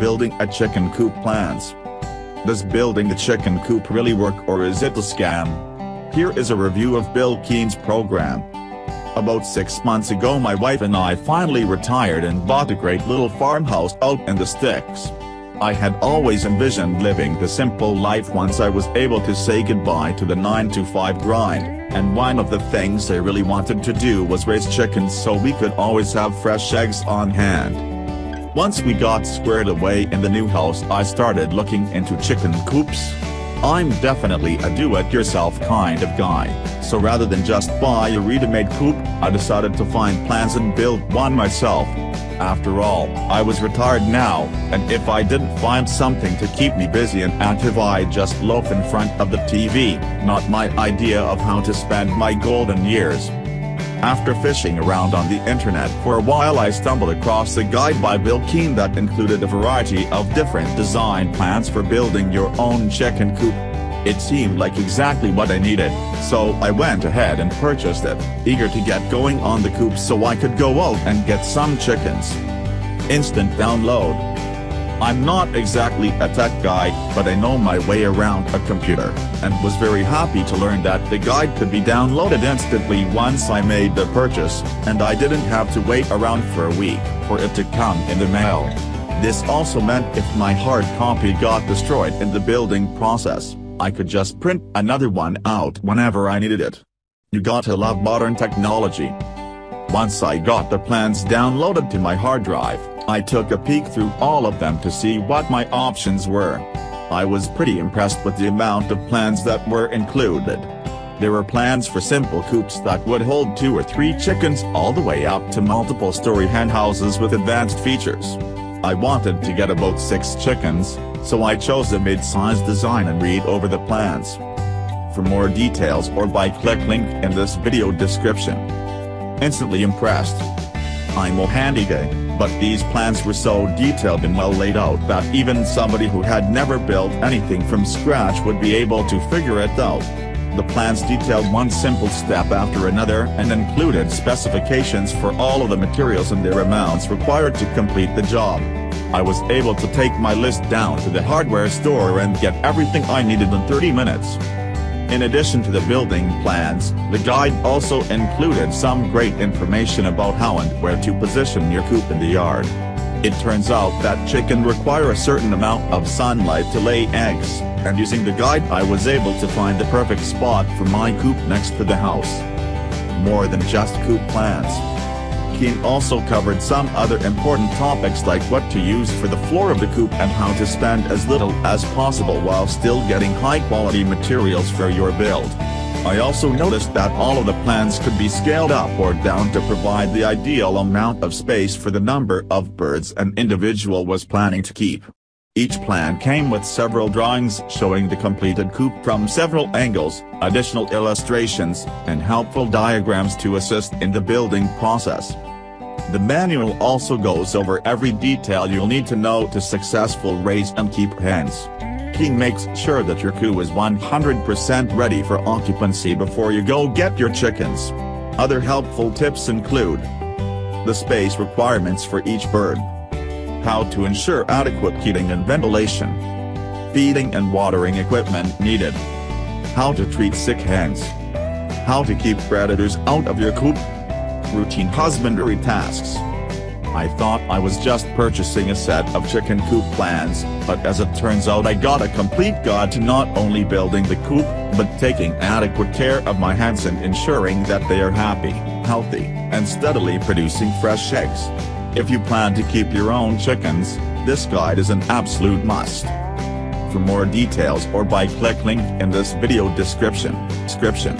Building a chicken coop plans. Does building the chicken coop really work or is it a scam? Here is a review of Bill Keen's program. About six months ago my wife and I finally retired and bought a great little farmhouse out in the sticks. I had always envisioned living the simple life once I was able to say goodbye to the 9-to-5 grind, and one of the things I really wanted to do was raise chickens so we could always have fresh eggs on hand. Once we got squared away in the new house I started looking into chicken coops. I'm definitely a do-it-yourself kind of guy, so rather than just buy a ready-made coop, I decided to find plans and build one myself. After all, I was retired now, and if I didn't find something to keep me busy and active I'd just loaf in front of the TV, not my idea of how to spend my golden years. After fishing around on the internet for a while I stumbled across a guide by Bill Keen that included a variety of different design plans for building your own chicken coop. It seemed like exactly what I needed, so I went ahead and purchased it, eager to get going on the coop so I could go out and get some chickens. Instant download. I'm not exactly a tech guy, but I know my way around a computer, and was very happy to learn that the guide could be downloaded instantly once I made the purchase, and I didn't have to wait around for a week for it to come in the mail. This also meant if my hard copy got destroyed in the building process, I could just print another one out whenever I needed it. You gotta love modern technology. Once I got the plans downloaded to my hard drive, I took a peek through all of them to see what my options were. I was pretty impressed with the amount of plans that were included. There were plans for simple coops that would hold two or three chickens all the way up to multiple story hen houses with advanced features. I wanted to get about six chickens, so I chose a mid-size design and read over the plans. For more details or buy click link in this video description. Instantly impressed. I'm a handy guy, but these plans were so detailed and well laid out that even somebody who had never built anything from scratch would be able to figure it out. The plans detailed one simple step after another and included specifications for all of the materials and their amounts required to complete the job. I was able to take my list down to the hardware store and get everything I needed in 30 minutes. In addition to the building plans, the guide also included some great information about how and where to position your coop in the yard. It turns out that chicken require a certain amount of sunlight to lay eggs, and using the guide I was able to find the perfect spot for my coop next to the house. More than just coop plans. Keen also covered some other important topics like what to use for the floor of the coop and how to spend as little as possible while still getting high-quality materials for your build. I also noticed that all of the plans could be scaled up or down to provide the ideal amount of space for the number of birds an individual was planning to keep. Each plan came with several drawings showing the completed coop from several angles, additional illustrations, and helpful diagrams to assist in the building process. The manual also goes over every detail you'll need to know to successful raise and keep hens. Keen makes sure that your coop is 100% ready for occupancy before you go get your chickens. Other helpful tips include the space requirements for each bird, how to ensure adequate heating and ventilation, feeding and watering equipment needed, how to treat sick hens, how to keep predators out of your coop, routine husbandry tasks. I thought I was just purchasing a set of chicken coop plans, but as it turns out I got a complete guide to not only building the coop, but taking adequate care of my hens and ensuring that they are happy, healthy, and steadily producing fresh eggs. If you plan to keep your own chickens, this guide is an absolute must. For more details or buy click link in this video description. description.